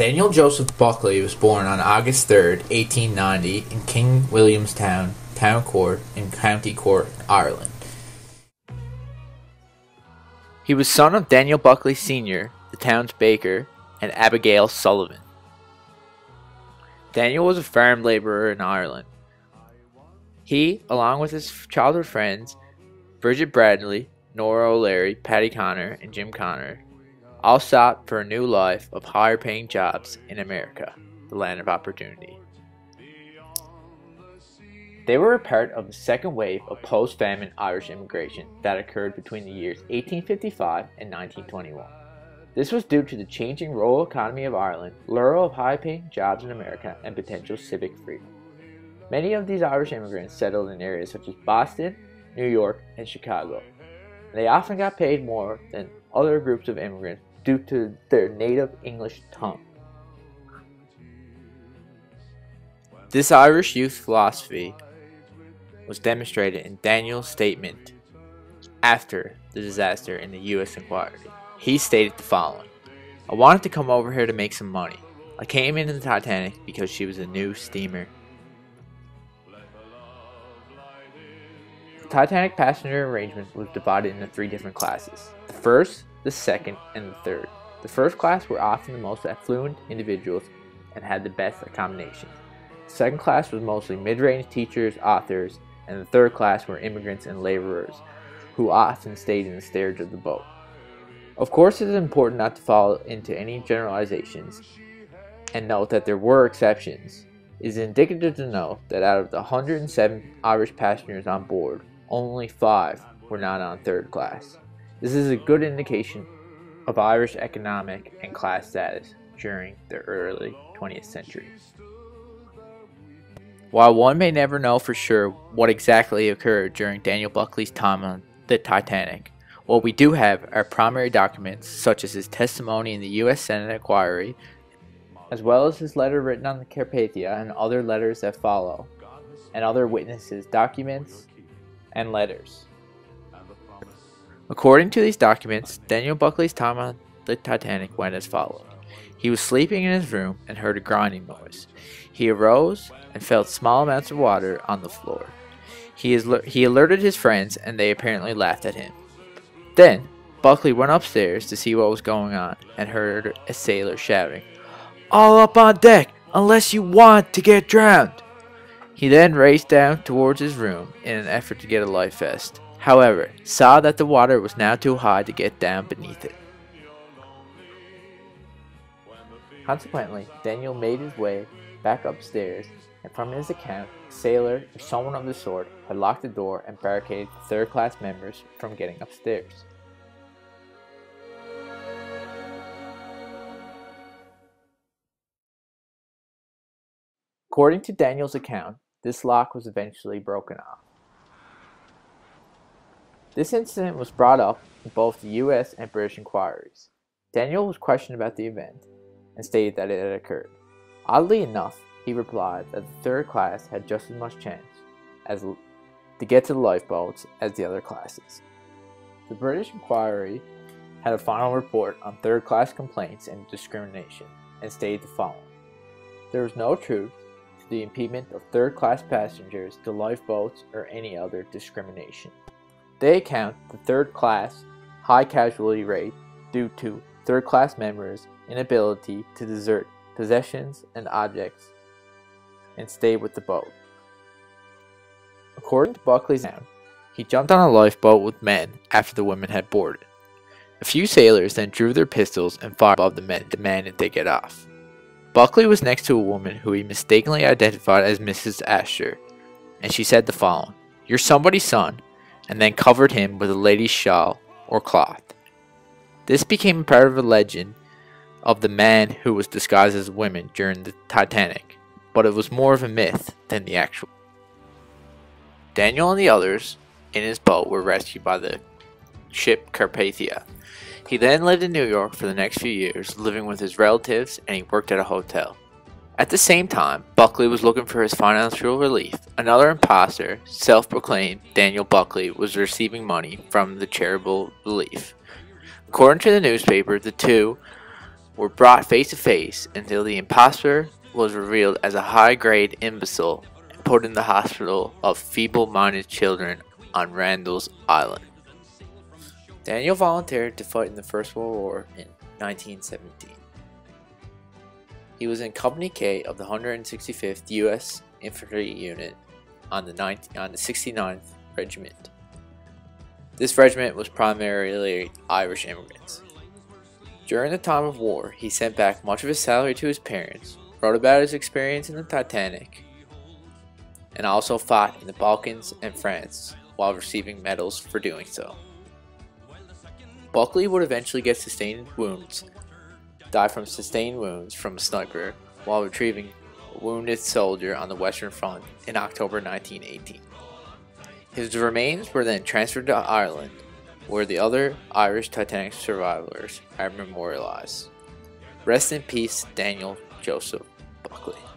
Daniel Joseph Buckley was born on August 3, 1890, in King Williamstown, Town Court, in County Cork, Ireland. He was son of Daniel Buckley Sr., the town's baker, and Abigail Sullivan. Daniel was a farm laborer in Ireland. He, along with his childhood friends, Bridget Bradley, Nora O'Leary, Patty Connor, and Jim Connor, all sought for a new life of higher paying jobs in America, the land of opportunity. They were a part of the second wave of post famine Irish immigration that occurred between the years 1855 and 1921. This was due to the changing rural economy of Ireland, lure of high paying jobs in America, and potential civic freedom. Many of these Irish immigrants settled in areas such as Boston, New York, and Chicago. They often got paid more than other groups of immigrants due to their native English tongue. This Irish youth philosophy was demonstrated in Daniel's statement after the disaster in the U.S. inquiry. He stated the following I wanted to come over here to make some money. I came into the Titanic because she was a new steamer. The Titanic passenger arrangement was divided into three different classes. The first, the second, and the third. The first class were often the most affluent individuals and had the best accommodations. The second class was mostly mid-range teachers, authors, and the third class were immigrants and laborers, who often stayed in the steerage of the boat. Of course, it is important not to fall into any generalizations and note that there were exceptions. It is indicative to note that out of the 107 Irish passengers on board, only five were not on third class. This is a good indication of Irish economic and class status during the early 20th century. While one may never know for sure what exactly occurred during Daniel Buckley's time on the Titanic, what we do have are primary documents such as his testimony in the U.S. Senate inquiry, as well as his letter written on the Carpathia and other letters that follow, and other witnesses' documents and letters. According to these documents, Daniel Buckley's time on the Titanic went as follows. He was sleeping in his room and heard a grinding noise. He arose and felt small amounts of water on the floor. He, is, he alerted his friends and they apparently laughed at him. Then, Buckley went upstairs to see what was going on and heard a sailor shouting, All up on deck, unless you want to get drowned! He then raced down towards his room in an effort to get a life vest however, saw that the water was now too high to get down beneath it. Consequently, Daniel made his way back upstairs, and from his account, a sailor or someone of the sort had locked the door and barricaded the third class members from getting upstairs. According to Daniel's account, this lock was eventually broken off. This incident was brought up in both the US and British inquiries. Daniel was questioned about the event and stated that it had occurred. Oddly enough, he replied that the third class had just as much chance as to get to the lifeboats as the other classes. The British inquiry had a final report on third class complaints and discrimination and stated the following There was no truth to the impediment of third class passengers to lifeboats or any other discrimination. They account the third class high casualty rate due to third class members' inability to desert possessions and objects and stay with the boat. According to Buckley's account, he jumped on a lifeboat with men after the women had boarded. A few sailors then drew their pistols and fired above the men, demanding they get off. Buckley was next to a woman who he mistakenly identified as Mrs. Astor, and she said the following You're somebody's son, and then covered him with a lady's shawl or cloth. This became part of a legend of the man who was disguised as women during the Titanic, but it was more of a myth than the actual. Daniel and the others in his boat were rescued by the ship Carpathia. He then lived in New York for the next few years, living with his relatives, and he worked at a hotel. At the same time, Buckley was looking for his financial relief. Another impostor, self-proclaimed Daniel Buckley, was receiving money from the charitable relief. According to the newspaper, the two were brought face to face until the imposter was revealed as a high grade imbecile and put in the hospital of feeble minded children on Randall's Island. Daniel volunteered to fight in the First World War in 1917. He was in Company K of the 165th U.S. Infantry Unit on the, 19, on the 69th Regiment. This regiment was primarily Irish immigrants. During the time of war, he sent back much of his salary to his parents, wrote about his experience in the Titanic, and also fought in the Balkans and France while receiving medals for doing so. Buckley would eventually get sustained wounds die from sustained wounds from a sniper while retrieving a wounded soldier on the Western Front in October 1918. His remains were then transferred to Ireland, where the other Irish Titanic survivors are memorialized. Rest in peace, Daniel Joseph Buckley.